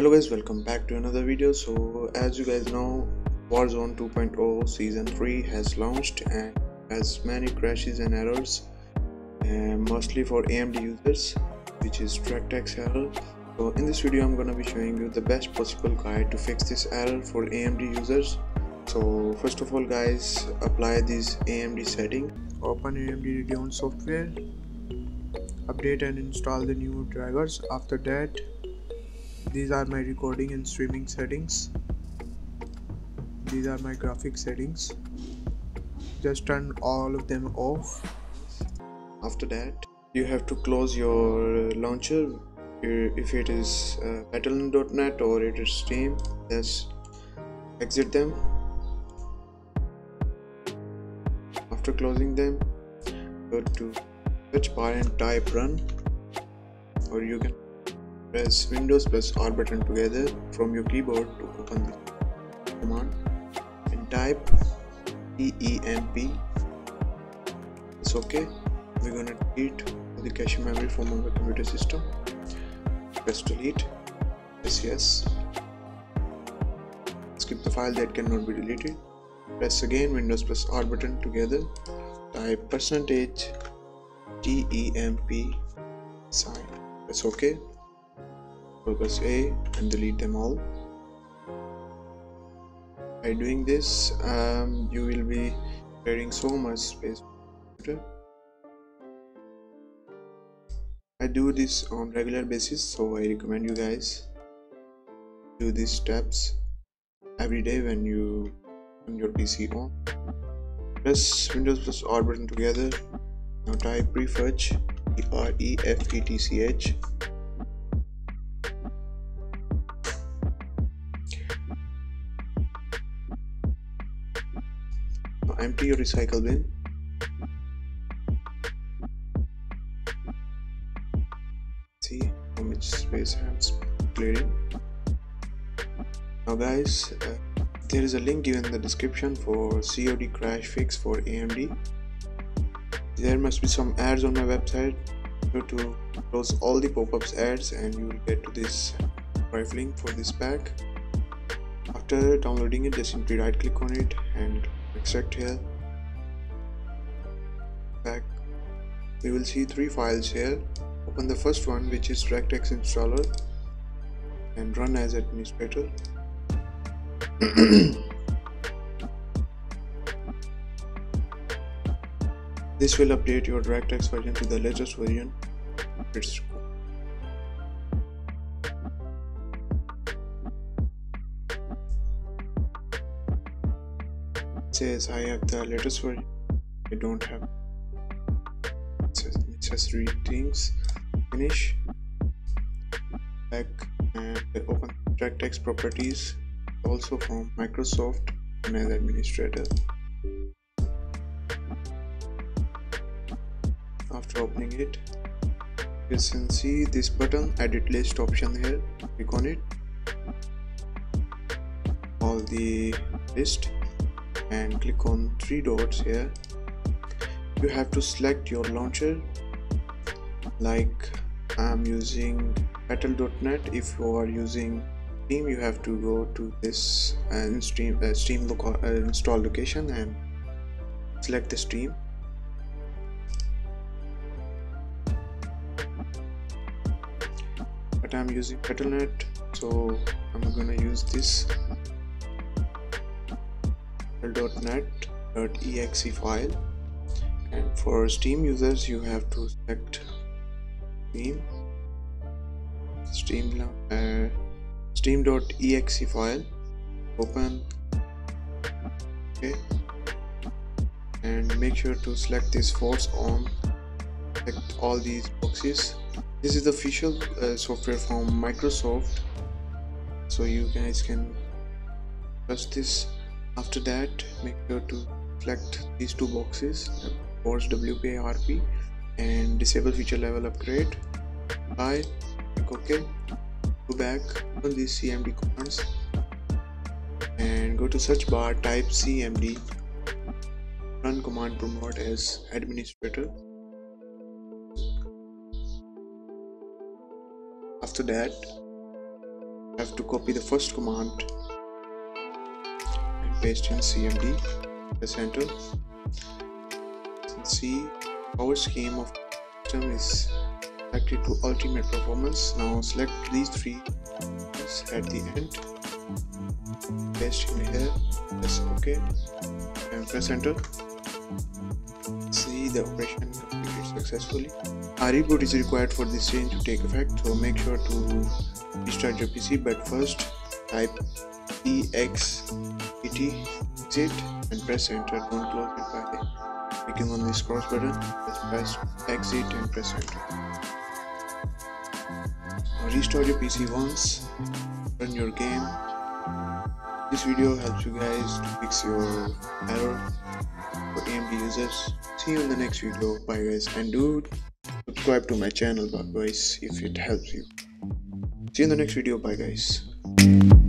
hello guys welcome back to another video. So as you guys know warzone 2.0 season 3 has launched and has many crashes and errors and mostly for amd users which is DirectX error. So in this video i'm gonna be showing you the best possible guide to fix this error for amd users. So first of all guys apply this amd setting. Open amd radeon software. Update and install the new drivers. After that these are my recording and streaming settings. These are my graphic settings. Just turn all of them off. After that you have to close your launcher. If it is uh, or it is steam just exit them. After closing them go to search bar and type run or you can press windows plus r button together from your keyboard to open the command and type temp it's okay. We're gonna delete the cache memory from our computer system. Press delete. Yes yes. Skip the file that cannot be deleted. Press again windows plus r button together. Type percentage temp sign. That's okay press a and delete them all. By doing this um, you will be clearing so much space. I do this on regular basis so I recommend you guys do these steps every day when you turn your PC on. Press Windows plus R button together. Now type prefetch R empty your recycle bin. See how much space I am clearing. Now guys uh, there is a link given in the description for COD crash fix for AMD there must be some ads on my website. Go to close all the pop-ups ads and you will get to this drive link for this pack. After downloading it just simply right click on it and extract here. Back. We will see three files here. Open the first one which is DirectX installer and run as administrator. This will update your DirectX version to the latest version. It's says I have the latest version I don't have. Necessary things. Finish. Back uh, and open DirectX properties also from Microsoft and as administrator. After opening it you can see this button edit list option here. Click on it. All the list and click on three dots here. You have to select your launcher. Like I'm using battle.net if you are using steam you have to go to this and stream uh, steam local uh, install location and select the stream but I'm using battle.net so I'm gonna use this battle.net.exe file. And for steam users you have to select steam. Steam uh, steam.exe file. Open. Okay. And make sure to select this force on select all these boxes. This is the official uh, software from microsoft. So you guys can trust this after that make sure to select these two boxes force wp and disable feature level upgrade bye click ok go back on these cmd commands and go to search bar type cmd run command prompt as administrator. After that have to copy the first command and paste in cmd press enter see power scheme of system is selected to ultimate performance. Now select these three at the end. Paste in here press ok and press enter. See the operation completed successfully. A reboot is required for this change to take effect so make sure to restart your pc but first type exit exit and press enter don't close it by clicking on this cross button just press exit and press enter now restart your pc once run your game this video helps you guys to fix your error for AMD users. See you in the next video. Bye guys and do subscribe to my channel guys if it helps you. See you in the next video. Bye guys.